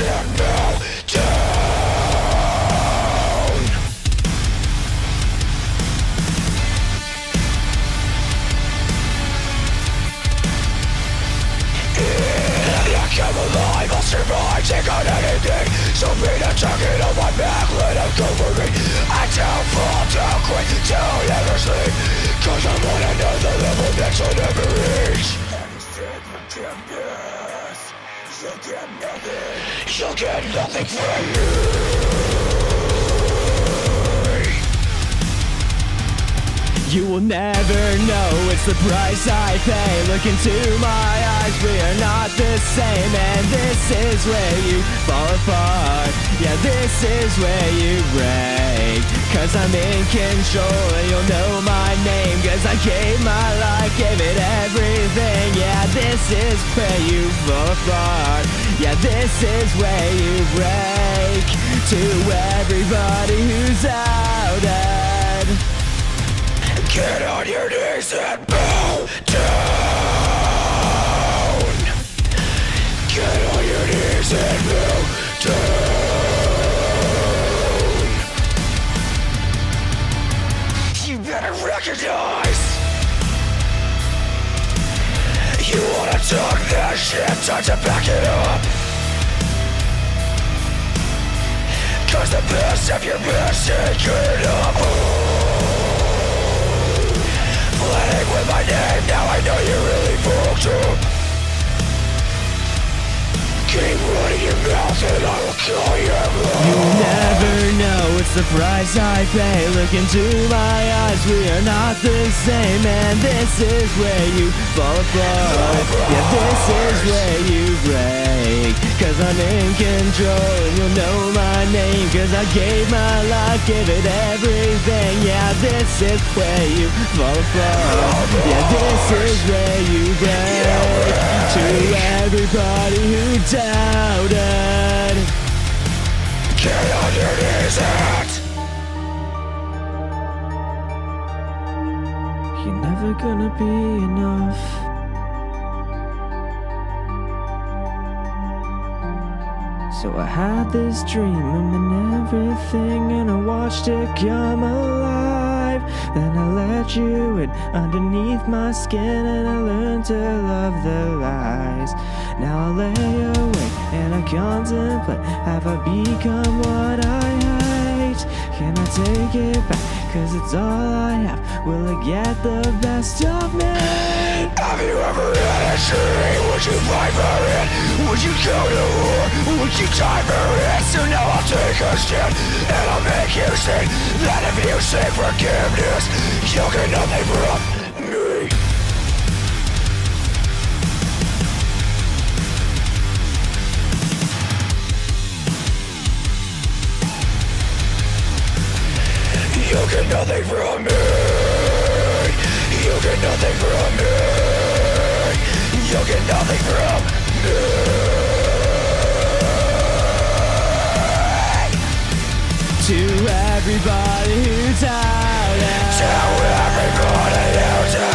signal I come alive, I'll survive, take on anything So be the target on my back, let them go for me I don't fall, don't quit, don't ever sleep I'm on another level, next I'll never reach Exit, yeah get nothing She'll get nothing from me You will never know it's the price I pay. Look into my eyes, we are not the same. And this is where you fall apart. Yeah, this is where you break. Cause I'm in control and you'll know my name. Cause I gave my life, gave it everything. Yeah, this is where you fall apart. Yeah, this is where you break. To everybody who's out Get on your knees and bow better recognize You wanna talk that shit, time to back it up. Cause the best of your best good enough Playing with my name, now I know you're really fucked up. Keep running your mouth and I will kill You the price I pay. Look into my eyes, we are not the same. And this is where you fall apart. Yeah, this is where you break. Cause I'm in control and you'll know my name. Cause I gave my life, gave it everything. Yeah, this is where you fall apart. Yeah, this is where you break. To everybody who doubted. You're never gonna be enough. So I had this dream and everything, and I watched it come alive. Then I let you in underneath my skin, and I learned to love the lies. Now I lay awake and I contemplate have I become what I hate? Can I take it back? Cause it's all I have. Will it get the best of me? Have you ever had a dream? Would you fight for it? Would you go to war? Would you die for it? So now I'll take a stand And I'll make you see That if you seek forgiveness You'll get nothing from me nothing from me. You'll get nothing from me. You'll get nothing from me. To everybody who's out To everybody who's out